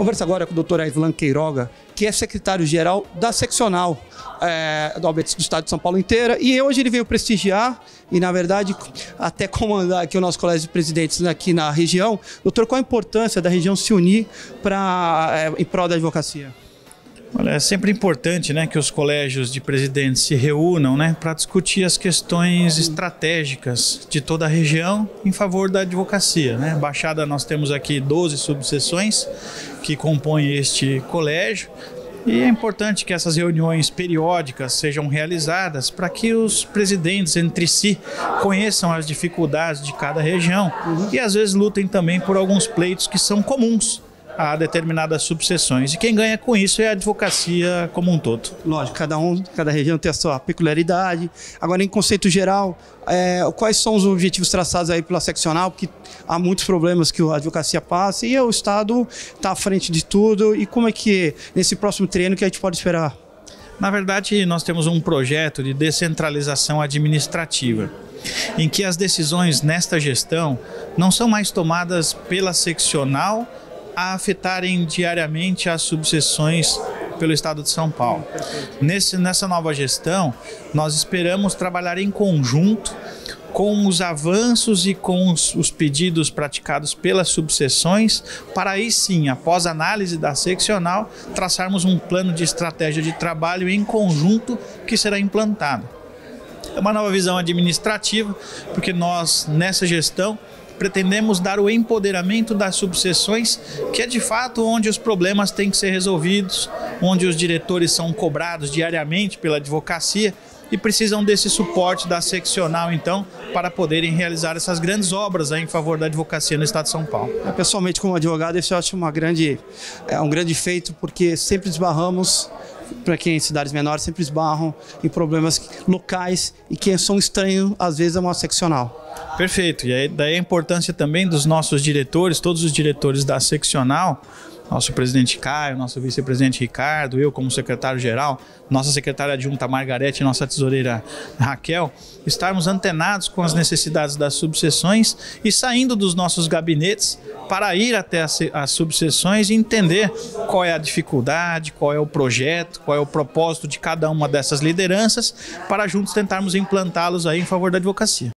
Conversa agora com o doutor Aislan Queiroga, que é secretário-geral da seccional é, do Alberto do Estado de São Paulo inteira. E hoje ele veio prestigiar e, na verdade, até comandar aqui o nosso colégio de presidentes aqui na região. Doutor, qual a importância da região se unir pra, é, em prol da advocacia? Olha, é sempre importante né, que os colégios de presidentes se reúnam né, para discutir as questões estratégicas de toda a região em favor da advocacia. Né? Baixada, nós temos aqui 12 subseções que compõem este colégio. E é importante que essas reuniões periódicas sejam realizadas para que os presidentes entre si conheçam as dificuldades de cada região e às vezes lutem também por alguns pleitos que são comuns a determinadas subseções. E quem ganha com isso é a advocacia como um todo. Lógico, cada um, cada região tem a sua peculiaridade. Agora, em conceito geral, é, quais são os objetivos traçados aí pela seccional? Porque há muitos problemas que a advocacia passa e o Estado está à frente de tudo. E como é que, nesse próximo treino, que a gente pode esperar? Na verdade, nós temos um projeto de descentralização administrativa em que as decisões nesta gestão não são mais tomadas pela seccional a afetarem diariamente as subseções pelo Estado de São Paulo. Nesse, nessa nova gestão, nós esperamos trabalhar em conjunto com os avanços e com os, os, pedidos praticados pelas subseções, para aí sim, após análise da seccional, traçarmos um plano de estratégia de trabalho em conjunto que será implantado. É uma nova visão administrativa, porque nós, nessa gestão, pretendemos dar o empoderamento das subseções, que é de fato onde os problemas têm que ser resolvidos, onde os diretores são cobrados diariamente pela advocacia e precisam desse suporte da seccional, então, para poderem realizar essas grandes obras em favor da advocacia no Estado de São Paulo. É, pessoalmente, como advogado, isso eu acho uma grande, é um grande feito, porque sempre esbarramos para quem é em cidades menores sempre esbarram em problemas locais e que são estranhos, às vezes, é uma seccional. Perfeito. E aí, daí a importância também dos nossos diretores, todos os diretores da seccional, nosso presidente Caio, nosso vice-presidente Ricardo, eu como secretário-geral, nossa secretária adjunta Margarete e nossa tesoureira Raquel, estarmos antenados com as necessidades das subseções e saindo dos nossos gabinetes para ir até as, as subseções e entender qual é a dificuldade, qual é o projeto, qual é o propósito de cada uma dessas lideranças, para juntos tentarmos implantá-los aí em favor da advocacia.